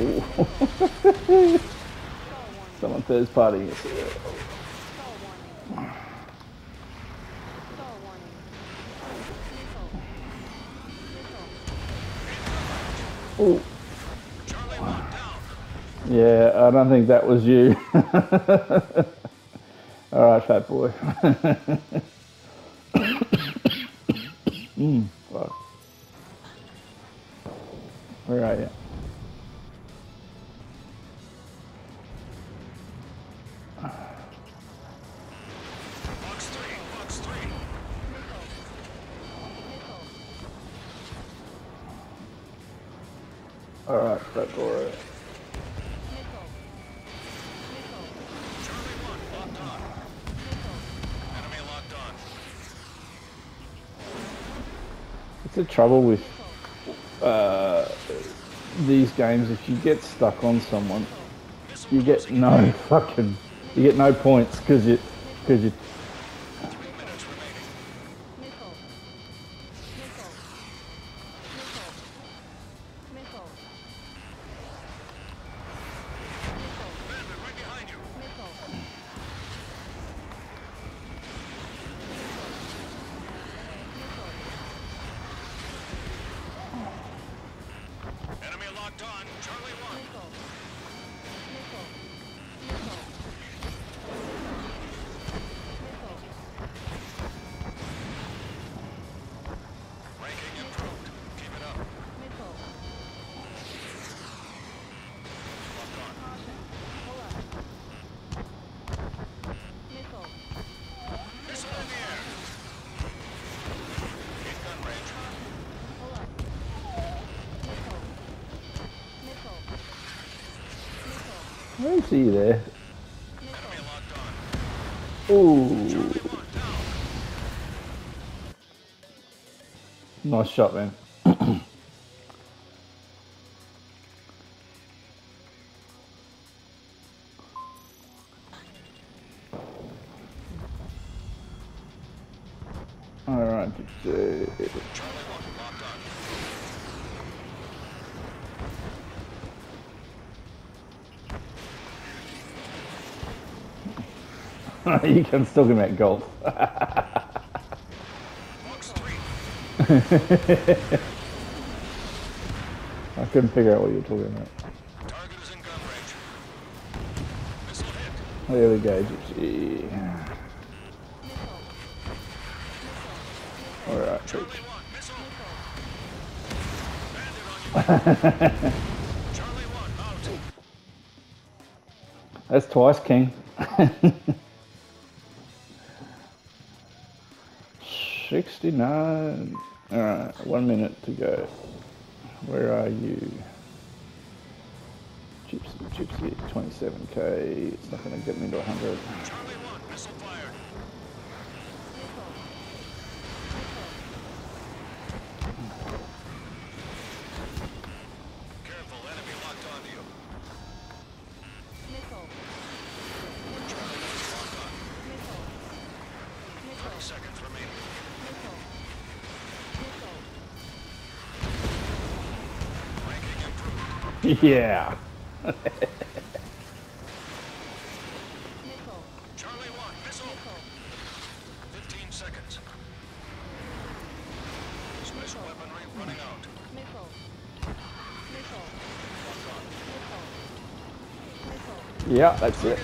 Someone third party. Oh. Yeah, I don't think that was you. All right, fat boy. mm, fuck. Where are you? Enemy locked on. It's the trouble with uh, these games. If you get stuck on someone, you get no fucking, you get no points because you, because you. Is he there? Ooh, nice shot, man. All right, you can still come at golf. I couldn't figure out what you were talking about. There we go, Gypsy. All right, Charlie one. Missile. Bandit on you. Charlie one out. that's twice, King. Sixty-nine. All right, one minute to go. Where are you? Gypsy, Gypsy, 27k. It's not going to get me to 100. Charlie one. Missile fired. Missile. Yeah, that's it.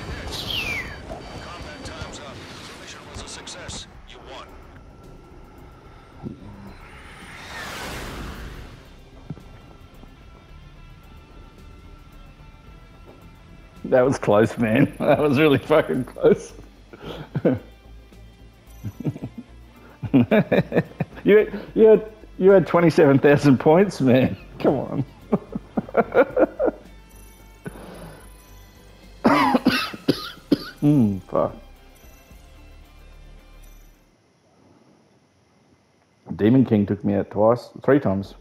That was close, man. That was really fucking close. you, had, you had you had twenty seven thousand points, man. Come on. Hmm. fuck. Demon King took me out twice, three times.